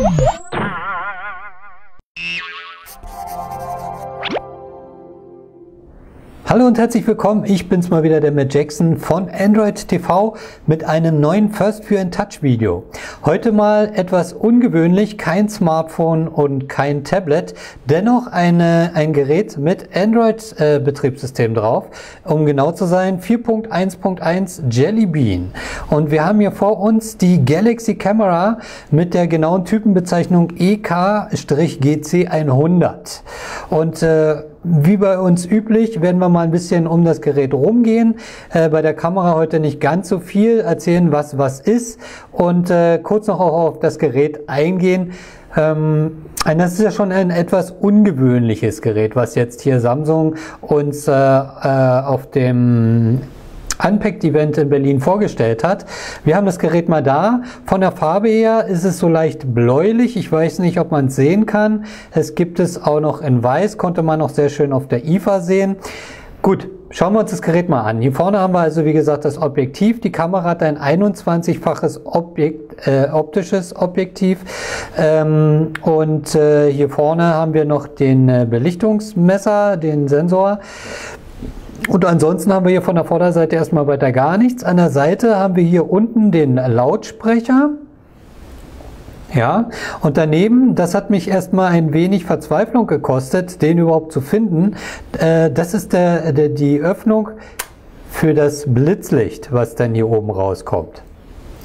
Thank you. Hallo und herzlich willkommen, ich bin's mal wieder, der Matt Jackson von Android TV mit einem neuen First View in Touch Video. Heute mal etwas ungewöhnlich, kein Smartphone und kein Tablet, dennoch eine, ein Gerät mit Android äh, Betriebssystem drauf, um genau zu sein 4.1.1 Jelly Bean. Und wir haben hier vor uns die Galaxy Camera mit der genauen Typenbezeichnung EK-GC100. Und äh, wie bei uns üblich, werden wir mal ein bisschen um das Gerät rumgehen. Äh, bei der Kamera heute nicht ganz so viel erzählen, was was ist und äh, kurz noch auch auf das Gerät eingehen. Ähm, das ist ja schon ein etwas ungewöhnliches Gerät, was jetzt hier Samsung uns äh, äh auf dem Unpacked Event in Berlin vorgestellt hat. Wir haben das Gerät mal da. Von der Farbe her ist es so leicht bläulich. Ich weiß nicht, ob man es sehen kann. Es gibt es auch noch in weiß, konnte man auch sehr schön auf der IFA sehen. Gut, schauen wir uns das Gerät mal an. Hier vorne haben wir also wie gesagt das Objektiv. Die Kamera hat ein 21-faches Objekt, äh, optisches Objektiv. Ähm, und äh, hier vorne haben wir noch den äh, Belichtungsmesser, den Sensor. Und ansonsten haben wir hier von der Vorderseite erstmal weiter gar nichts. An der Seite haben wir hier unten den Lautsprecher. Ja, und daneben, das hat mich erstmal ein wenig Verzweiflung gekostet, den überhaupt zu finden. Äh, das ist der, der, die Öffnung für das Blitzlicht, was dann hier oben rauskommt.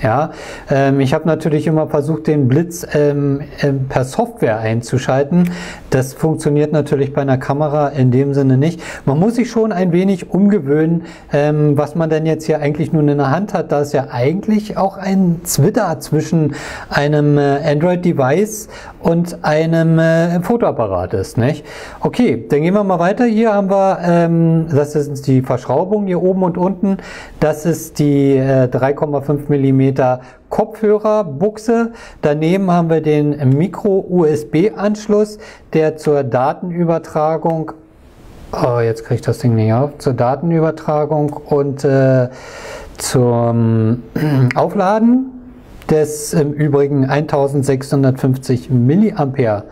Ja, ähm, ich habe natürlich immer versucht, den Blitz ähm, ähm, per Software einzuschalten. Das funktioniert natürlich bei einer Kamera in dem Sinne nicht. Man muss sich schon ein wenig umgewöhnen, ähm, was man denn jetzt hier eigentlich nun in der Hand hat, da es ja eigentlich auch ein Zwitter zwischen einem äh, Android-Device und einem äh, Fotoapparat ist. Nicht? Okay, dann gehen wir mal weiter. Hier haben wir, ähm, das ist die Verschraubung hier oben und unten. Das ist die äh, 3,5 mm Kopfhörerbuchse. Daneben haben wir den Micro-USB-Anschluss, der zur Datenübertragung Oh, jetzt kriege ich das Ding nicht auf. Zur Datenübertragung und äh, zum Aufladen des im Übrigen 1650 Milliampere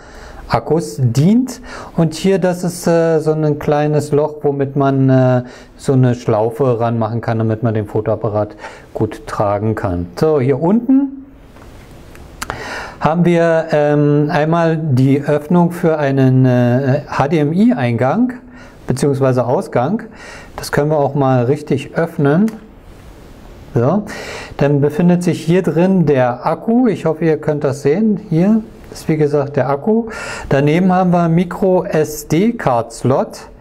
Akkus dient. Und hier, das ist äh, so ein kleines Loch, womit man äh, so eine Schlaufe ranmachen kann, damit man den Fotoapparat gut tragen kann. So, hier unten haben wir ähm, einmal die Öffnung für einen äh, HDMI-Eingang bzw. Ausgang. Das können wir auch mal richtig öffnen. So. Dann befindet sich hier drin der Akku. Ich hoffe, ihr könnt das sehen. Hier ist wie gesagt der Akku. Daneben haben wir Micro SD Card Slot. Äh,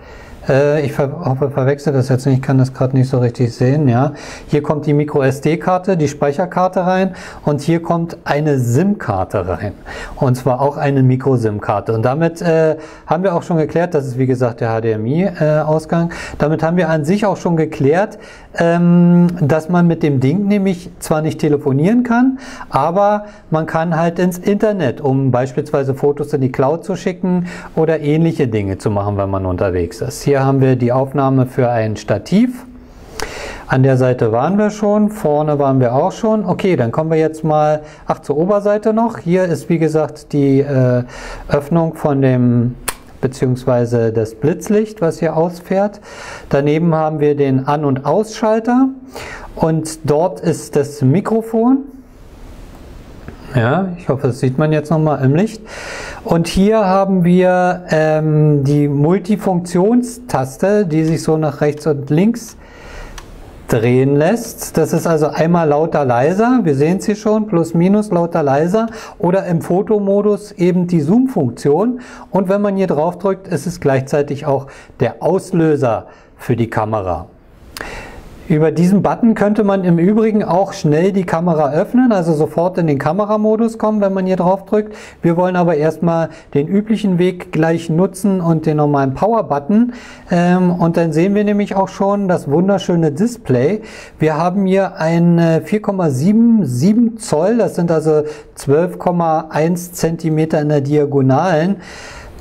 ich hoffe, verwechsel das jetzt nicht, ich kann das gerade nicht so richtig sehen. Ja, Hier kommt die Micro SD-Karte, die Speicherkarte rein und hier kommt eine SIM-Karte rein. Und zwar auch eine Micro-SIM-Karte. Und damit äh, haben wir auch schon geklärt, das ist wie gesagt der HDMI-Ausgang, äh, damit haben wir an sich auch schon geklärt, ähm, dass man mit dem Ding nämlich zwar nicht telefonieren kann, aber man kann halt ins Internet, um beispielsweise Fotos in die Cloud zu schicken oder ähnliche Dinge zu machen, wenn man unterwegs ist. Hier hier haben wir die Aufnahme für ein Stativ. An der Seite waren wir schon, vorne waren wir auch schon. Okay, dann kommen wir jetzt mal, ach, zur Oberseite noch. Hier ist wie gesagt die äh, Öffnung von dem beziehungsweise das Blitzlicht, was hier ausfährt. Daneben haben wir den An- und Ausschalter und dort ist das Mikrofon. Ja, ich hoffe, das sieht man jetzt nochmal im Licht. Und hier haben wir ähm, die Multifunktionstaste, die sich so nach rechts und links drehen lässt. Das ist also einmal lauter leiser, wir sehen es hier schon, plus minus lauter leiser oder im Fotomodus eben die Zoom-Funktion. Und wenn man hier drauf drückt, ist es gleichzeitig auch der Auslöser für die Kamera. Über diesen Button könnte man im Übrigen auch schnell die Kamera öffnen, also sofort in den Kameramodus kommen, wenn man hier drauf drückt. Wir wollen aber erstmal den üblichen Weg gleich nutzen und den normalen Power-Button. Ähm, und dann sehen wir nämlich auch schon das wunderschöne Display. Wir haben hier ein 4,77 Zoll, das sind also 12,1 Zentimeter in der Diagonalen.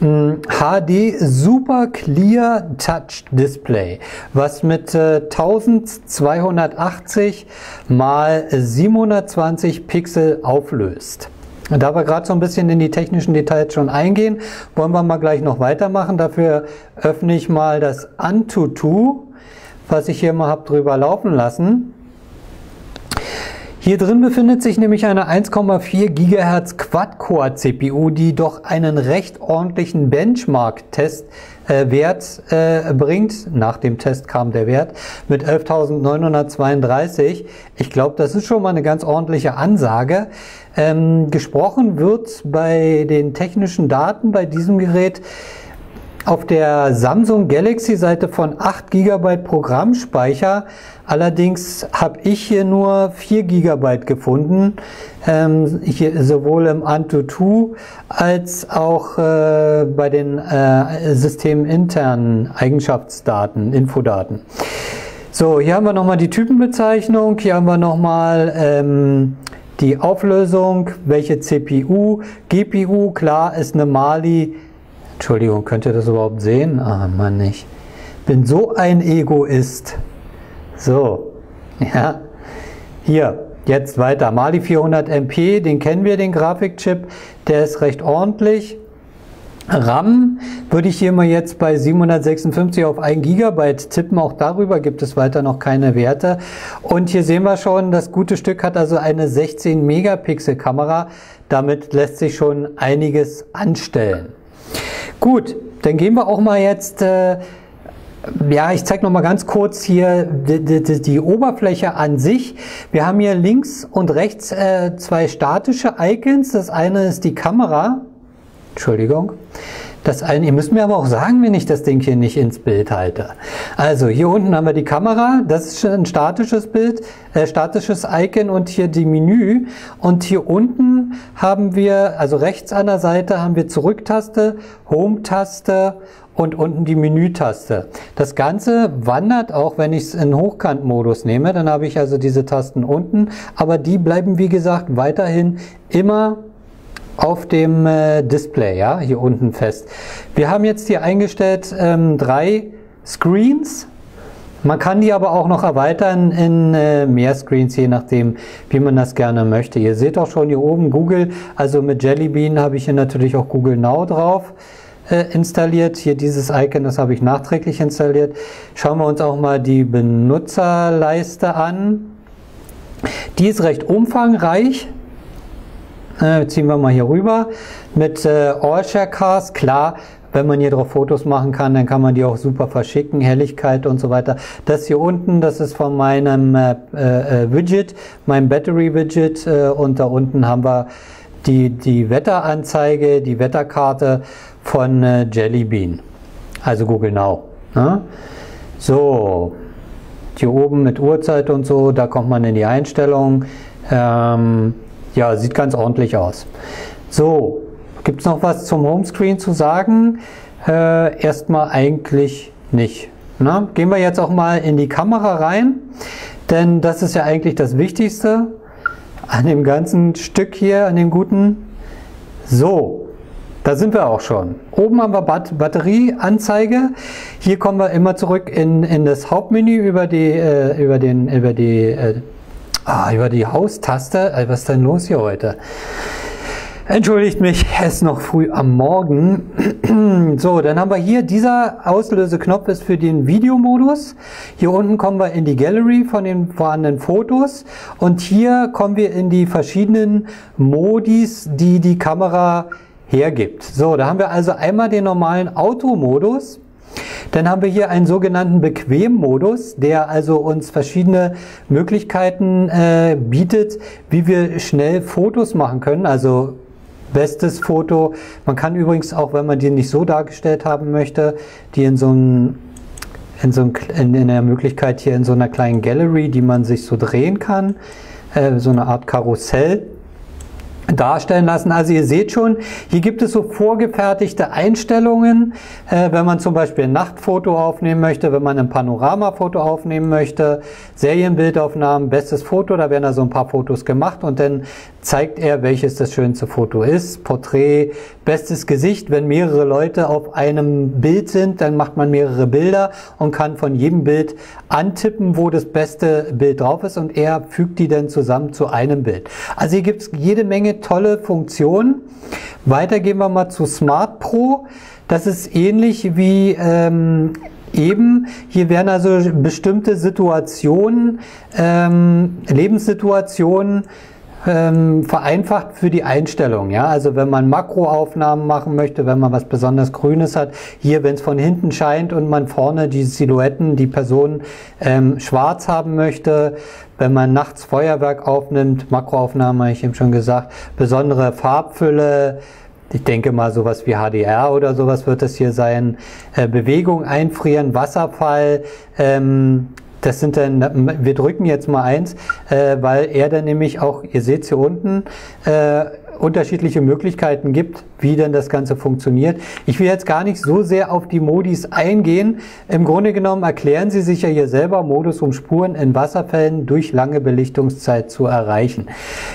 HD Super Clear Touch Display, was mit äh, 1280 mal 720 Pixel auflöst. Da wir gerade so ein bisschen in die technischen Details schon eingehen, wollen wir mal gleich noch weitermachen. Dafür öffne ich mal das Antutu, was ich hier mal habe drüber laufen lassen. Hier drin befindet sich nämlich eine 1,4 GHz Quad-Core CPU, die doch einen recht ordentlichen Benchmark-Testwert äh, äh, bringt. Nach dem Test kam der Wert mit 11.932. Ich glaube, das ist schon mal eine ganz ordentliche Ansage. Ähm, gesprochen wird bei den technischen Daten bei diesem Gerät auf der Samsung Galaxy Seite von 8 GB Programmspeicher. Allerdings habe ich hier nur 4 GB gefunden, ähm, hier sowohl im Antutu als auch äh, bei den äh, systeminternen Eigenschaftsdaten, Infodaten. So, hier haben wir nochmal die Typenbezeichnung, hier haben wir nochmal ähm, die Auflösung, welche CPU, GPU, klar ist eine Mali Entschuldigung, könnt ihr das überhaupt sehen? Ah, Mann, ich bin so ein Egoist. So, ja, hier, jetzt weiter. Mali 400 MP, den kennen wir, den Grafikchip, der ist recht ordentlich. RAM würde ich hier mal jetzt bei 756 auf 1 GB tippen. Auch darüber gibt es weiter noch keine Werte. Und hier sehen wir schon, das gute Stück hat also eine 16 Megapixel Kamera. Damit lässt sich schon einiges anstellen. Gut, dann gehen wir auch mal jetzt, äh, ja, ich zeige noch mal ganz kurz hier die, die, die, Oberfläche an sich. Wir haben hier links und rechts äh, zwei statische Icons. Das eine ist die Kamera. Entschuldigung. Das eine, ihr müsst mir aber auch sagen, wenn ich das Ding hier nicht ins Bild halte. Also hier unten haben wir die Kamera, das ist ein statisches Bild, äh, statisches Icon und hier die Menü. Und hier unten haben wir, also rechts an der Seite haben wir Zurücktaste, Home-Taste und unten die Menütaste. Das Ganze wandert auch, wenn ich es in Hochkantmodus nehme, dann habe ich also diese Tasten unten, aber die bleiben wie gesagt weiterhin immer auf dem äh, Display, ja, hier unten fest. Wir haben jetzt hier eingestellt ähm, drei Screens. Man kann die aber auch noch erweitern in äh, mehr Screens, je nachdem, wie man das gerne möchte. Ihr seht auch schon hier oben Google, also mit Jelly Bean habe ich hier natürlich auch Google Now drauf äh, installiert. Hier dieses Icon, das habe ich nachträglich installiert. Schauen wir uns auch mal die Benutzerleiste an. Die ist recht umfangreich. Äh, ziehen wir mal hier rüber. Mit äh, All-Share Cars, klar, wenn man hier drauf Fotos machen kann, dann kann man die auch super verschicken, Helligkeit und so weiter. Das hier unten, das ist von meinem äh, äh, Widget, meinem Battery Widget äh, und da unten haben wir die, die Wetteranzeige, die Wetterkarte von äh, Jelly Bean, also Google Now. Ne? So, hier oben mit Uhrzeit und so, da kommt man in die Einstellungen. Ähm, ja, sieht ganz ordentlich aus. So, gibt es noch was zum Homescreen zu sagen? Äh, erstmal eigentlich nicht. Na, gehen wir jetzt auch mal in die Kamera rein, denn das ist ja eigentlich das Wichtigste an dem ganzen Stück hier, an dem guten. So, da sind wir auch schon. Oben haben wir Bat Batterieanzeige. Hier kommen wir immer zurück in, in das Hauptmenü über die, äh, über den, über die äh, Ah, über die Haustaste. Äh, was ist denn los hier heute? Entschuldigt mich, es ist noch früh am Morgen. so, dann haben wir hier, dieser Auslöseknopf ist für den Videomodus. Hier unten kommen wir in die Gallery von den vorhandenen Fotos. Und hier kommen wir in die verschiedenen Modis, die die Kamera hergibt. So, da haben wir also einmal den normalen Automodus. Dann haben wir hier einen sogenannten Bequem-Modus, der also uns verschiedene Möglichkeiten äh, bietet, wie wir schnell Fotos machen können. Also bestes Foto. Man kann übrigens auch, wenn man die nicht so dargestellt haben möchte, die in so einem in, so ein, in der Möglichkeit hier in so einer kleinen Gallery, die man sich so drehen kann, äh, so eine Art Karussell. Darstellen lassen. Also ihr seht schon, hier gibt es so vorgefertigte Einstellungen, äh, wenn man zum Beispiel ein Nachtfoto aufnehmen möchte, wenn man ein Panoramafoto aufnehmen möchte, Serienbildaufnahmen, bestes Foto, da werden da so ein paar Fotos gemacht und dann zeigt er, welches das schönste Foto ist. Porträt, bestes Gesicht, wenn mehrere Leute auf einem Bild sind, dann macht man mehrere Bilder und kann von jedem Bild antippen, wo das beste Bild drauf ist und er fügt die dann zusammen zu einem Bild. Also hier gibt es jede Menge tolle Funktionen. Weiter gehen wir mal zu Smart Pro. Das ist ähnlich wie ähm, eben. Hier werden also bestimmte Situationen, ähm, Lebenssituationen ähm, vereinfacht für die Einstellung. Ja? Also wenn man Makroaufnahmen machen möchte, wenn man was besonders Grünes hat, hier, wenn es von hinten scheint und man vorne die Silhouetten, die Person ähm, schwarz haben möchte, wenn man nachts Feuerwerk aufnimmt, Makroaufnahmen habe ich eben schon gesagt, besondere Farbfülle, ich denke mal sowas wie HDR oder sowas wird es hier sein, äh, Bewegung einfrieren, Wasserfall, ähm, das sind dann, wir drücken jetzt mal eins, äh, weil er dann nämlich auch, ihr seht hier unten, äh, unterschiedliche Möglichkeiten gibt, wie denn das Ganze funktioniert. Ich will jetzt gar nicht so sehr auf die Modis eingehen. Im Grunde genommen erklären sie sich ja hier selber Modus, um Spuren in Wasserfällen durch lange Belichtungszeit zu erreichen.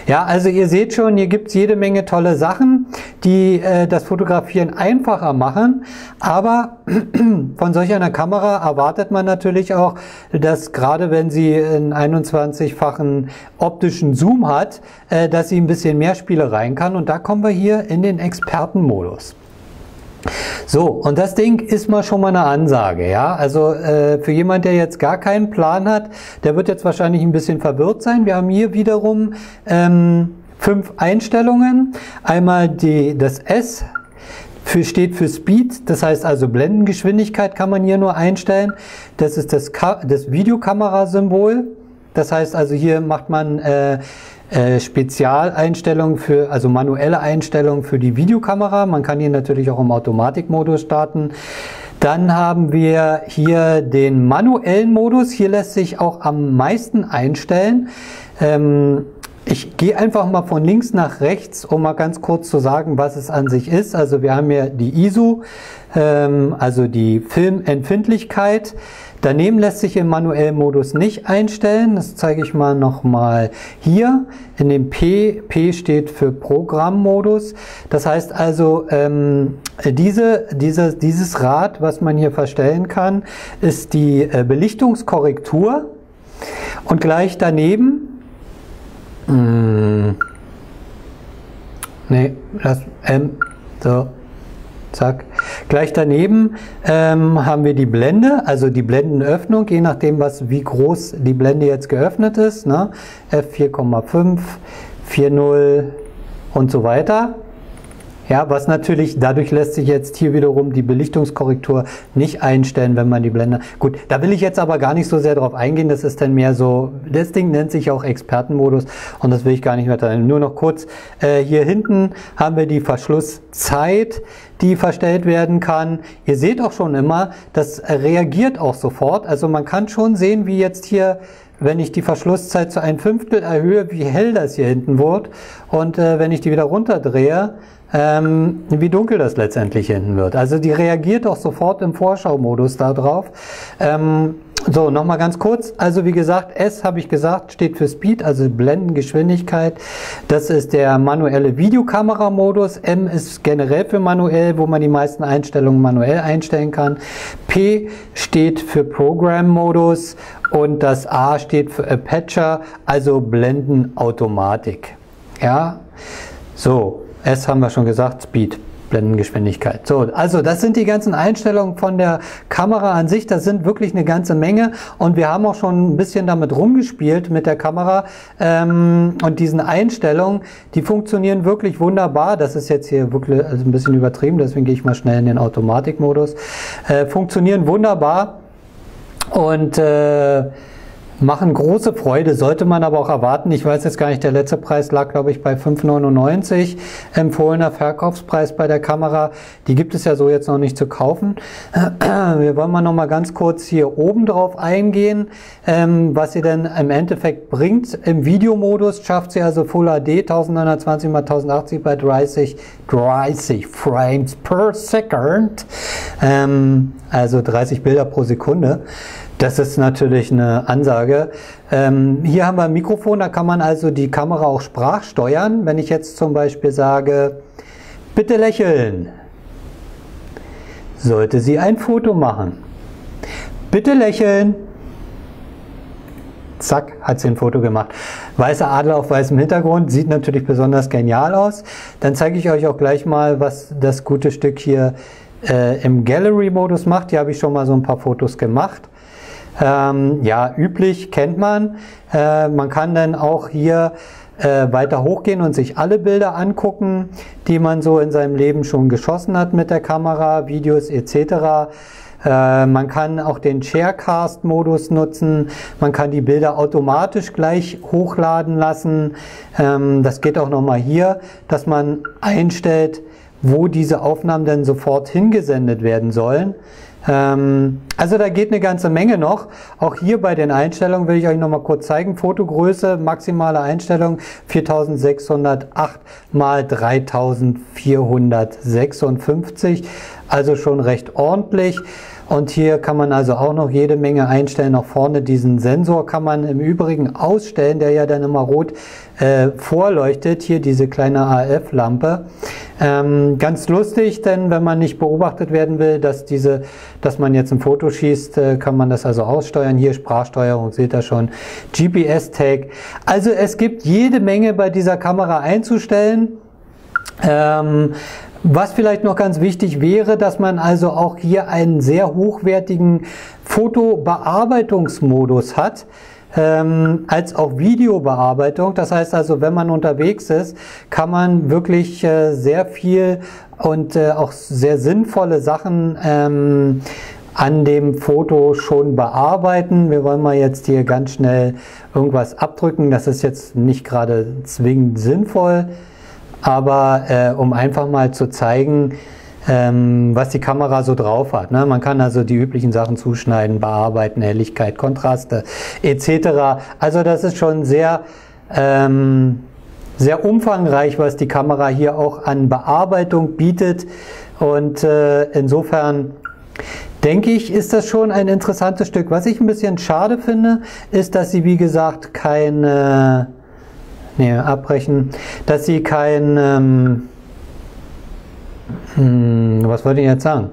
Ja, also ihr seht schon, hier gibt's jede Menge tolle Sachen, die äh, das Fotografieren einfacher machen. Aber von solch einer Kamera erwartet man natürlich auch, dass gerade wenn sie einen 21-fachen optischen Zoom hat, äh, dass sie ein bisschen mehr Spielereien kann. Und da kommen wir hier in den Expertenmodus. So, und das Ding ist mal schon mal eine Ansage, ja. Also äh, für jemand, der jetzt gar keinen Plan hat, der wird jetzt wahrscheinlich ein bisschen verwirrt sein. Wir haben hier wiederum ähm, fünf Einstellungen. Einmal die, das S für, steht für Speed, das heißt also Blendengeschwindigkeit kann man hier nur einstellen. Das ist das, das Videokamerasymbol. Das heißt also hier macht man äh, äh, Spezialeinstellungen für, also manuelle Einstellungen für die Videokamera. Man kann hier natürlich auch im Automatikmodus starten. Dann haben wir hier den manuellen Modus. Hier lässt sich auch am meisten einstellen. Ähm, ich gehe einfach mal von links nach rechts, um mal ganz kurz zu sagen, was es an sich ist. Also wir haben hier die ISO, ähm, also die Filmempfindlichkeit. Daneben lässt sich im manuellen Modus nicht einstellen. Das zeige ich mal nochmal hier. In dem P, P steht für Programmmodus. Das heißt also, ähm, diese, diese, dieses Rad, was man hier verstellen kann, ist die äh, Belichtungskorrektur. Und gleich daneben, mh, hm, nee, das M, so, Zack. Gleich daneben ähm, haben wir die Blende, also die Blendenöffnung, je nachdem, was, wie groß die Blende jetzt geöffnet ist. Ne? F4,5, 4,0 und so weiter. Ja, was natürlich, dadurch lässt sich jetzt hier wiederum die Belichtungskorrektur nicht einstellen, wenn man die Blende. Gut, da will ich jetzt aber gar nicht so sehr drauf eingehen. Das ist dann mehr so, das Ding nennt sich auch Expertenmodus und das will ich gar nicht mehr teilen. Nur noch kurz, äh, hier hinten haben wir die Verschlusszeit, die verstellt werden kann. Ihr seht auch schon immer, das reagiert auch sofort. Also man kann schon sehen, wie jetzt hier wenn ich die Verschlusszeit zu ein Fünftel erhöhe, wie hell das hier hinten wird. Und äh, wenn ich die wieder runterdrehe, ähm, wie dunkel das letztendlich hinten wird. Also die reagiert auch sofort im Vorschaumodus darauf. Ähm, so, nochmal ganz kurz. Also wie gesagt, S habe ich gesagt, steht für Speed, also Blendengeschwindigkeit. Das ist der manuelle Videokameramodus. M ist generell für manuell, wo man die meisten Einstellungen manuell einstellen kann. P steht für Program-Modus und das A steht für Aperture, also Blendenautomatik. Ja, so. S haben wir schon gesagt, Speed. Blendengeschwindigkeit. So, also das sind die ganzen Einstellungen von der Kamera an sich. Das sind wirklich eine ganze Menge und wir haben auch schon ein bisschen damit rumgespielt mit der Kamera ähm, und diesen Einstellungen. Die funktionieren wirklich wunderbar. Das ist jetzt hier wirklich also ein bisschen übertrieben, deswegen gehe ich mal schnell in den Automatikmodus. Äh, funktionieren wunderbar und äh, machen große Freude, sollte man aber auch erwarten. Ich weiß jetzt gar nicht, der letzte Preis lag, glaube ich, bei 5,99 empfohlener Verkaufspreis bei der Kamera. Die gibt es ja so jetzt noch nicht zu kaufen. Wir wollen mal noch mal ganz kurz hier oben drauf eingehen, ähm, was sie denn im Endeffekt bringt. Im Videomodus schafft sie also Full HD 1920 x 1080 bei 30, 30 Frames per Second, ähm, also 30 Bilder pro Sekunde. Das ist natürlich eine Ansage. Ähm, hier haben wir ein Mikrofon, da kann man also die Kamera auch sprachsteuern. Wenn ich jetzt zum Beispiel sage, bitte lächeln, sollte sie ein Foto machen. Bitte lächeln. Zack, hat sie ein Foto gemacht. Weißer Adler auf weißem Hintergrund, sieht natürlich besonders genial aus. Dann zeige ich euch auch gleich mal, was das gute Stück hier äh, im Gallery-Modus macht. Hier habe ich schon mal so ein paar Fotos gemacht. Ähm, ja, üblich kennt man. Äh, man kann dann auch hier äh, weiter hochgehen und sich alle Bilder angucken, die man so in seinem Leben schon geschossen hat mit der Kamera, Videos etc. Äh, man kann auch den Sharecast-Modus nutzen. Man kann die Bilder automatisch gleich hochladen lassen. Ähm, das geht auch nochmal hier, dass man einstellt, wo diese Aufnahmen denn sofort hingesendet werden sollen. Ähm, also da geht eine ganze Menge noch. Auch hier bei den Einstellungen will ich euch noch mal kurz zeigen. Fotogröße, maximale Einstellung 4608 mal 3456. Also schon recht ordentlich. Und hier kann man also auch noch jede Menge einstellen. Auch vorne diesen Sensor kann man im Übrigen ausstellen, der ja dann immer rot äh, vorleuchtet. Hier diese kleine AF-Lampe. Ähm, ganz lustig, denn wenn man nicht beobachtet werden will, dass diese, dass man jetzt ein Foto schießt, äh, kann man das also aussteuern. Hier Sprachsteuerung, seht ihr schon. GPS-Tag. Also es gibt jede Menge bei dieser Kamera einzustellen. Ähm, was vielleicht noch ganz wichtig wäre, dass man also auch hier einen sehr hochwertigen Fotobearbeitungsmodus hat, ähm, als auch Videobearbeitung. Das heißt also, wenn man unterwegs ist, kann man wirklich äh, sehr viel und äh, auch sehr sinnvolle Sachen ähm, an dem Foto schon bearbeiten. Wir wollen mal jetzt hier ganz schnell irgendwas abdrücken. Das ist jetzt nicht gerade zwingend sinnvoll aber äh, um einfach mal zu zeigen, ähm, was die Kamera so drauf hat. Ne? Man kann also die üblichen Sachen zuschneiden, bearbeiten, Helligkeit, Kontraste etc. Also das ist schon sehr, ähm, sehr umfangreich, was die Kamera hier auch an Bearbeitung bietet. Und äh, insofern denke ich, ist das schon ein interessantes Stück. Was ich ein bisschen schade finde, ist, dass sie wie gesagt keine nee, abbrechen, dass sie kein, ähm, hm, was wollte ich jetzt sagen?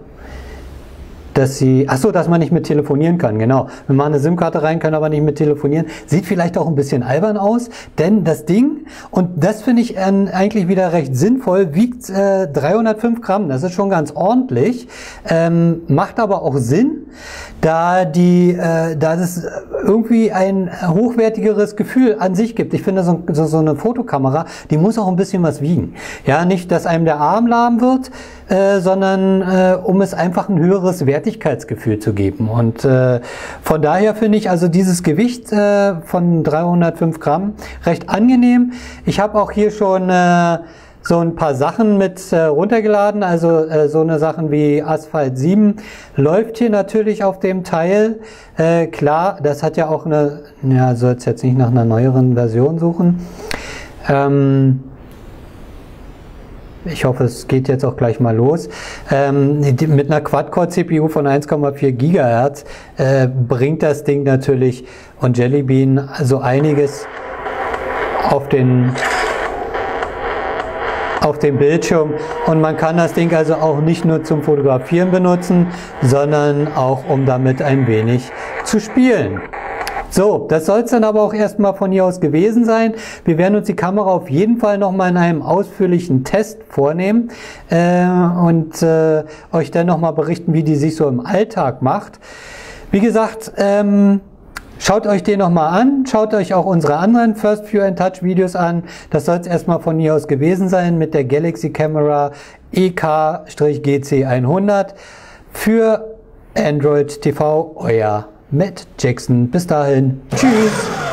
Dass sie, ach so, dass man nicht mit telefonieren kann, genau. Wir machen eine SIM-Karte rein, können aber nicht mit telefonieren. Sieht vielleicht auch ein bisschen albern aus, denn das Ding, und das finde ich eigentlich wieder recht sinnvoll, wiegt äh, 305 Gramm, das ist schon ganz ordentlich, ähm, macht aber auch Sinn, da die, äh, da es irgendwie ein hochwertigeres Gefühl an sich gibt. Ich finde so, so, so eine Fotokamera, die muss auch ein bisschen was wiegen. Ja, nicht, dass einem der Arm lahm wird, äh, sondern äh, um es einfach ein höheres Wertigkeitsgefühl zu geben. Und äh, von daher finde ich also dieses Gewicht äh, von 305 Gramm recht angenehm. Ich habe auch hier schon äh, so ein paar Sachen mit äh, runtergeladen, also äh, so eine Sachen wie Asphalt 7 läuft hier natürlich auf dem Teil. Äh, klar, das hat ja auch eine, ja, soll jetzt nicht nach einer neueren Version suchen. Ähm, ich hoffe, es geht jetzt auch gleich mal los. Ähm, mit einer Quad-Core-CPU von 1,4 Gigahertz äh, bringt das Ding natürlich und Jelly Bean so einiges auf den auf dem Bildschirm und man kann das Ding also auch nicht nur zum Fotografieren benutzen, sondern auch um damit ein wenig zu spielen. So, das soll es dann aber auch erstmal von hier aus gewesen sein. Wir werden uns die Kamera auf jeden Fall nochmal in einem ausführlichen Test vornehmen äh, und äh, euch dann nochmal berichten, wie die sich so im Alltag macht. Wie gesagt, ähm, Schaut euch den nochmal an, schaut euch auch unsere anderen First View and Touch Videos an. Das soll es erstmal von hier aus gewesen sein mit der Galaxy Camera EK-GC100 für Android TV, euer Matt Jackson. Bis dahin. Tschüss.